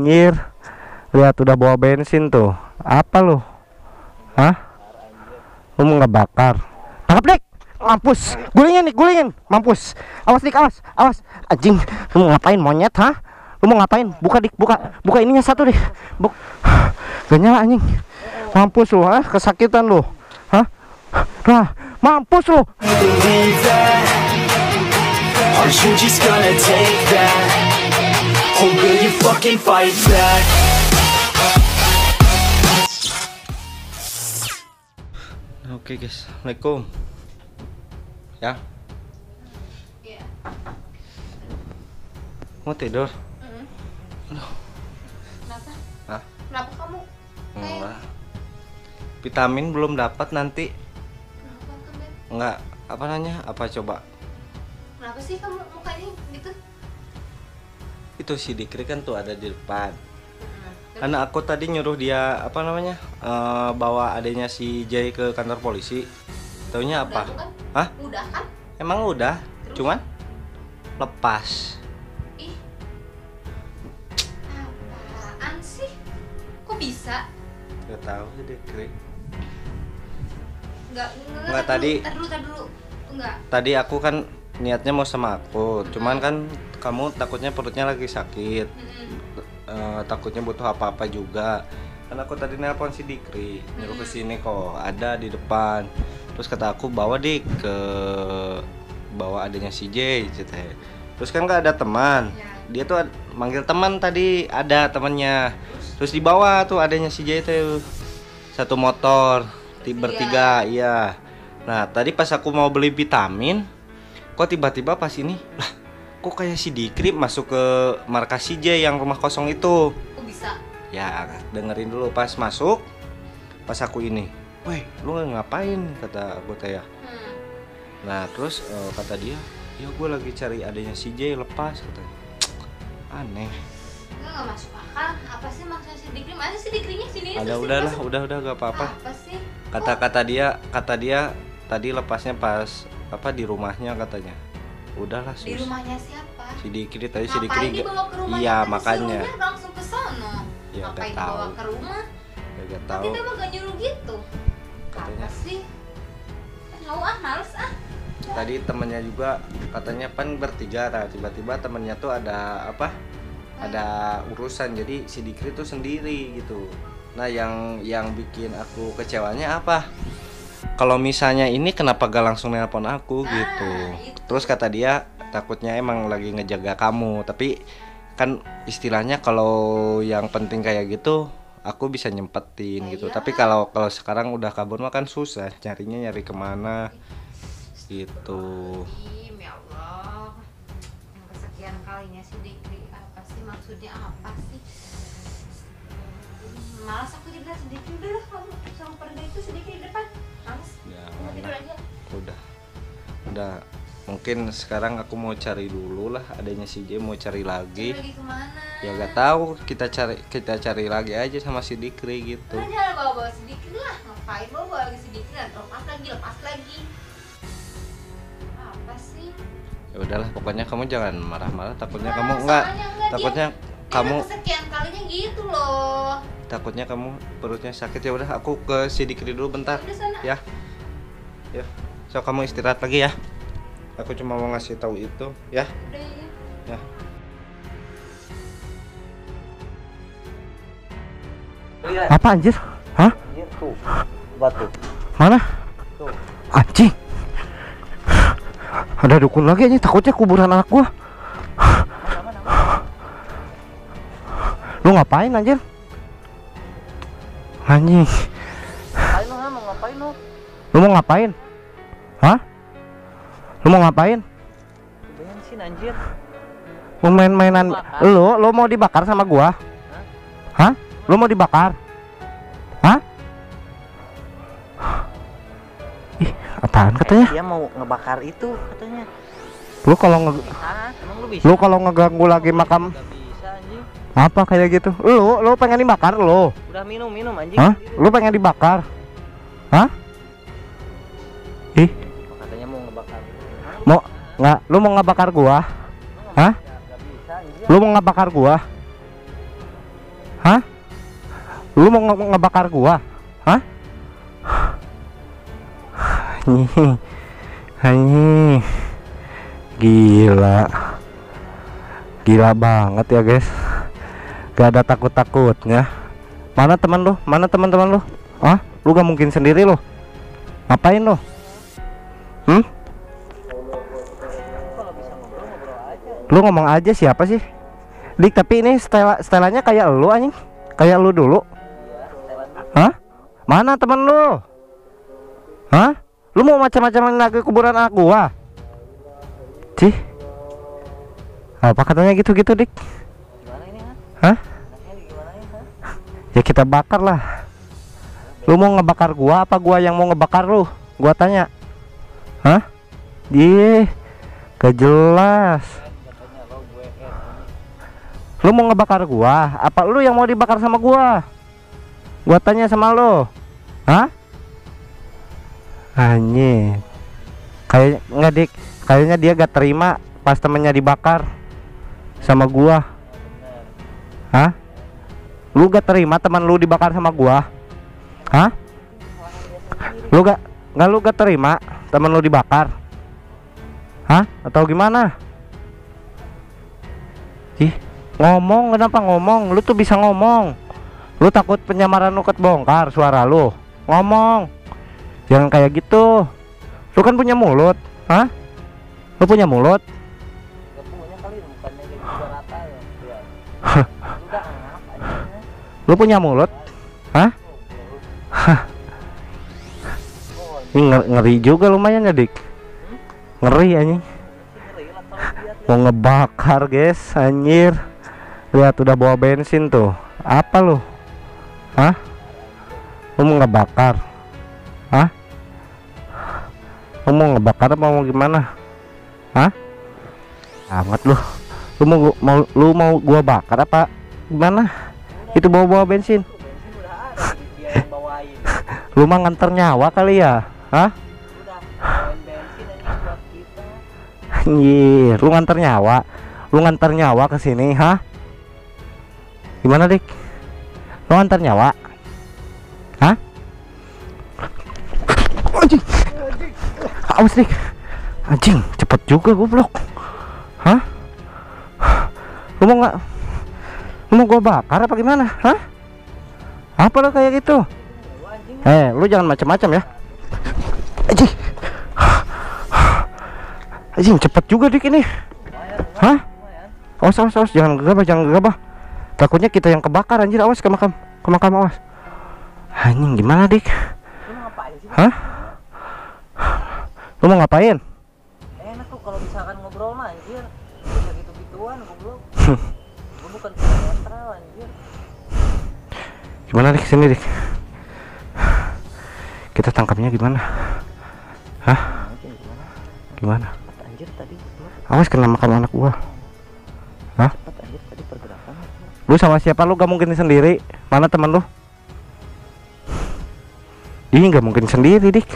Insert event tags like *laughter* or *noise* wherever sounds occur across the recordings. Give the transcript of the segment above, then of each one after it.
anjir lihat udah bawa bensin tuh. Apa lu? Hah? Lu mau ngebakar? Tangkap dik! Mampus! Gulingin nih gulingin! Mampus! Awas dik awas! Awas! Anjing! Lu mau ngapain monyet hah? Lu mau ngapain? Buka dik buka. Buka ininya satu dik. Buk *sighs* gak nyala anjing. Mampus lu hah? Kesakitan lu. Hah? Nah mampus lu! Believe that? Are you just gonna take that? Or will you fucking fight back? Oke guys, assalamualaikum. Ya. Iya. Mau tidur? Kenapa? Hah? Kenapa kamu? Enggak. Vitamin belum dapat nanti. Kenapa? Enggak. Apa nanya? Apa coba? Kenapa sih kamu mukanya gitu? Itu si Dikri kan tuh ada di depan. Hmm. Karena aku tadi nyuruh dia apa namanya? eh, bawa adanya si Jay ke kantor polisi. Taunya apa? Udah tuh kan? Hah? Udah kan? Emang udah? Terus? Cuman lepas. Ih. Apaan sih? Kok bisa? Gak tahu sih Dikri. Enggak, tar tadi- dulu, tar dulu, tar dulu. Enggak. Tadi aku kan niatnya mau sama aku, cuman kan kamu takutnya perutnya lagi sakit. Eh, takutnya butuh apa-apa juga. Kan aku tadi nelpon si Dikri nyuruh ke sini kok. Ada di depan. Terus kata aku bawa dik ke bawa adanya si J ceritanya. terus kan nggak ada teman. Ya. dia tuh manggil teman tadi ada temannya. Terus dibawa tuh adanya si J itu satu motor ti- bertiga iya. Nah tadi pas aku mau beli vitamin kok tiba-tiba pas ini lah kok kayak si Dikri masuk ke markas si J yang rumah kosong itu Kok bisa? ya dengerin dulu pas masuk pas aku ini weh lu ngapain kata aku teh ya Hmm. nah terus eh, kata dia ya gue lagi cari adanya si J lepas katanya aneh Enggak, enggak masuk akal. Apa sih maksudnya si Dikri? Mana sih Dikrinya sini? ada udahlah dimasuk- udah udah gak apa-apa Apa sih? kata-kata dia kata dia tadi lepasnya pas apa di rumahnya katanya udahlah Di sus rumahnya siapa? si Dikri tadi si Dikri iya Kan makanya langsung ke sono. Ya, Ngapain nggak tahu. dibawa ke rumah? Ya, Kan tahu kita mah gak nyuruh gitu. Katanya. Apa sih? Eh, Tahu ah, males ah. tadi temennya juga katanya pan bertiga nah tiba-tiba temennya tuh ada apa ada urusan jadi si Dikri tuh sendiri gitu nah yang yang bikin aku kecewanya apa kalau misalnya ini kenapa gak langsung nelpon aku Nah, gitu itu. terus kata dia takutnya emang lagi ngejaga kamu tapi kan istilahnya kalau yang penting kayak gitu aku bisa nyempetin Nah, gitu iya. tapi kalau kalau sekarang udah kabur mah kan susah carinya nyari ke mana gitu ya Allah. Kesekian kalinya si Dikri apa sih maksudnya apa sih? Malas aku si Dikri udah kamu sama pergi itu si udah mungkin sekarang aku mau cari dulu lah adanya si J mau cari lagi Lagi ke mana? ya gak tahu kita cari kita cari lagi aja sama si Dikri gitu Kan jangan bawa-bawa si Dikri lah. Ngapain bawa lagi si Dikri dan lepas lagi, lepas lagi. Apa sih? ya udahlah pokoknya kamu jangan marah-marah takutnya Nah, kamu enggak enggak, takutnya dia- kamu Dia kesekian kalinya gitu loh. takutnya kamu perutnya sakit ya udah aku ke si Dikri dulu bentar Udah ya ya so kamu istirahat lagi ya. Aku cuma mau ngasih tahu itu ya. Udah ya. ya. Apa anjir? Hah? Tuh. Batu mana? Anjing. Ada dukun lagi aja takutnya kuburan anak gua. Lu ngapain anjir? Anjing. Ngapain lu mau ngapain lu? Lu mau ngapain hah? Lu mau ngapain? Bensin anjir. Mau main-mainan lu lu mau dibakar sama gua? Hah? Lu mau dibakar? Hah? Ih apaan katanya? dia mau ngebakar itu katanya. Lu kalau nge ah lu bisa? Lu kalau ngeganggu lagi makam apa kayak gitu? Lu lu pengen dibakar lu? Udah minum minum anjing. Hah? Lu pengen dibakar? Hah? Ih mau nggak lu mau ngebakar gua hah lu mau ngebakar gua Lu mau nge- ngebakar gua? Hah? Anjing. Anjing. Gila. Gila banget ya, guys. Gak ada takut-takutnya. Mana teman lu? Mana teman-teman lu? Hah? Lu gak mungkin sendiri lu. Ngapain lu? Hmm? Lu ngomong aja siapa sih? Dik, tapi ini stela stelanya kayak lu anjing. Kayak lu dulu. Hah? Mana temen lu? Hah? Lu mau macam-macam lagi kuburan aku gua? Cih. Apa katanya gitu-gitu, Dik? Hah? Ya kita bakar lah. Lu mau ngebakar gua apa gua yang mau ngebakar lu? Gua tanya. Hah? Ih, gak jelas. Lu mau ngebakar gua? Apa lu yang mau dibakar sama gua? Gua tanya sama lu. Hah? Anjing. Kayak nggak dik, kayaknya dia gak terima pas temennya dibakar sama gua. Hah? Lu gak terima teman lu dibakar sama gua? Hah? Lu gak nggak lu gak terima temen lu dibakar? Hah? Atau gimana? Ih, ngomong kenapa ngomong? Lu tuh bisa ngomong. Lu takut penyamaran lu bongkar suara lu. Ngomong. Jangan kayak gitu. Lu kan punya mulut, hah? Lu punya mulut? Lu punya mulut? Hah? *laughs* Ini nger- ngeri juga lumayan ya, Dik. Ngeri anjing. Mau ngebakar, guys, anjir. Lihat udah bawa bensin tuh. Apa lu? Hah? Lu mau ngebakar? Hah? Lu mau ngebakar apa mau gimana? Hah? Amat lu. Lu mau mau lu mau gua bakar apa gimana? Itu bawa-bawa bensin. *laughs* Lu mah nganter nyawa kali ya? Hah? Anjir, lu nganter nyawa. Lu nganter nyawa ke sini, hah? Gimana, Dik? Lu nganter nyawa? Hah? Anjing. Awas, Dik. Anjing, cepet juga goblok. Hah? Lu mau nggak? Lu mau gua bakar apa gimana? Hah? Apa lu kayak gitu? Eh, lu jangan macam-macam ya. Anjing. Anjing cepet juga dik ini. Hah? Awas awas awas jangan gegabah jangan gegabah. Takutnya kita yang kebakar anjir awas ke makam ke makam awas. Anjing gimana dik? lu mau ngapain sih Hah? Lu mau ngapain? enak tuh kalau misalkan ngobrol mah anjir bisa gitu-gituan goblok *laughs* gua bukan cuma netral anjir Gimana dik sini dik? Kita tangkapnya gimana? Hah? gimana Gimana? anjir tadi Awas kena makam anak gua. Hah? Lu sama siapa lu gak mungkin sendiri? Mana teman lu? Ih gak mungkin sendiri dik.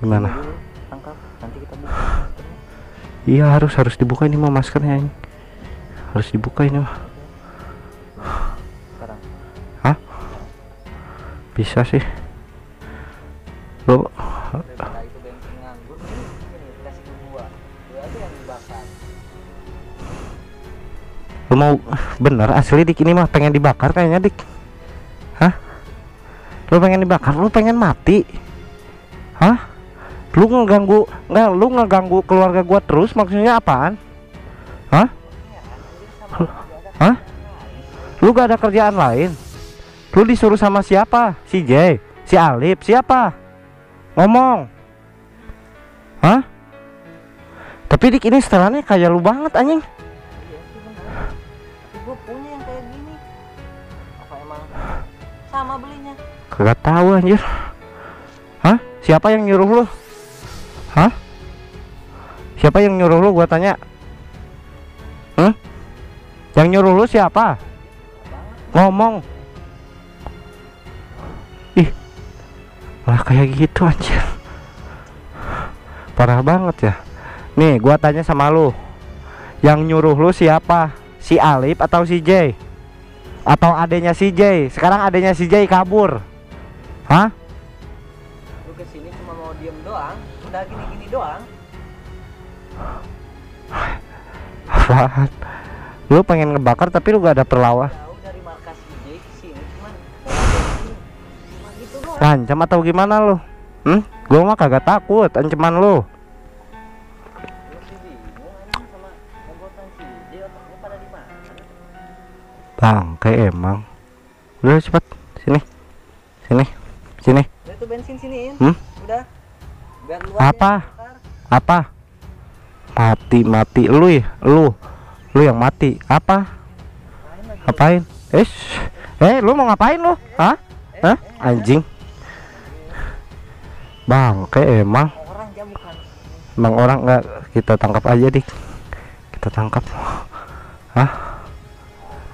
gimana? Ini. Iya harus harus dibuka ini mah maskernya ini. Harus dibuka ini mah. Hah? Bisa sih. Lu lu mau bener asli dik ini mah pengen dibakar kayaknya dik. Hah? Lu pengen dibakar, lu pengen mati. Hah? Lu ngeganggu nggak lu ngeganggu keluarga gua terus maksudnya apaan? Hah? Hah? Lu gak ada kerjaan lain? Lu disuruh sama siapa? Si J, si Alip, siapa? Ngomong. Hah? Tapi dik ini setelannya kayak lu banget anjing. Kagak tahu anjir. Hah? Siapa yang nyuruh lu? Hah? Siapa yang nyuruh lu gua tanya? Hah? Yang nyuruh lu siapa? Ngomong. Ih. Malah kayak gitu anjir. Parah banget ya. Nih, gua tanya sama lu. Yang nyuruh lu siapa? Si Alip atau si J? Atau adanya si J? Sekarang adanya si J kabur. Hah? Lu ke sini cuma mau diem doang, udah gini-gini doang. Apaan? Lu pengen ngebakar tapi lu gak ada perlawan. Jauh dari markas DJ ke sini cuman bawa bensin. Cuma gitu doang. Ancam atau gimana lu? Hmm? Gua mah kagak takut ancaman lu. Bang, kayak emang. Udah cepet sini. Sini. Sini. Udah tuh bensin siniin. Hmm? Udah. Biar lu Apa? Apa? Mati mati lu ya, lu. Lu yang mati. Apa? Ngapain? Eh, eh, lu mau ngapain lu? Hah? Hah? Anjing. Bang, kayak emang. Orang bukan. Bang orang nggak kita tangkap aja dik. Kita tangkap. Hah?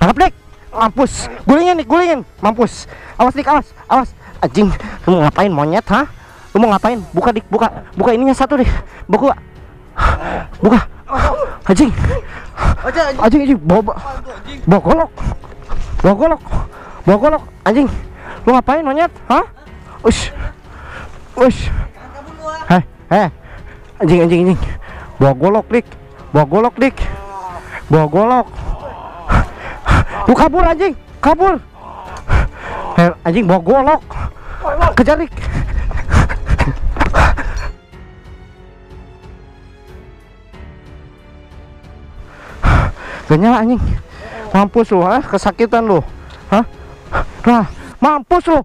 Tangkap dik. Mampus. Gulingin nih, gulingin. Mampus. Awas dik, awas, awas. Anjing, lu mau ngapain monyet, hah? Lu mau ngapain? Buka dik, buka. Buka ininya satu deh. Buka. Buka. Anjing. Anjing, anjing. Bawa, bawa, golok. Bawa golok. Bawa golok. Anjing. Lu ngapain monyet? Hah? Ush. Ush. Heh, heh. Anjing, anjing, anjing. Bawa golok, Dik. Bawa golok, Dik. Bawa golok. Lu kabur anjing, kabur. Anjing bawa golok. Kejar, Dik. Gak nyala anjing. Mampus lu, ah, kesakitan lu. Hah? Nah, mampus lu.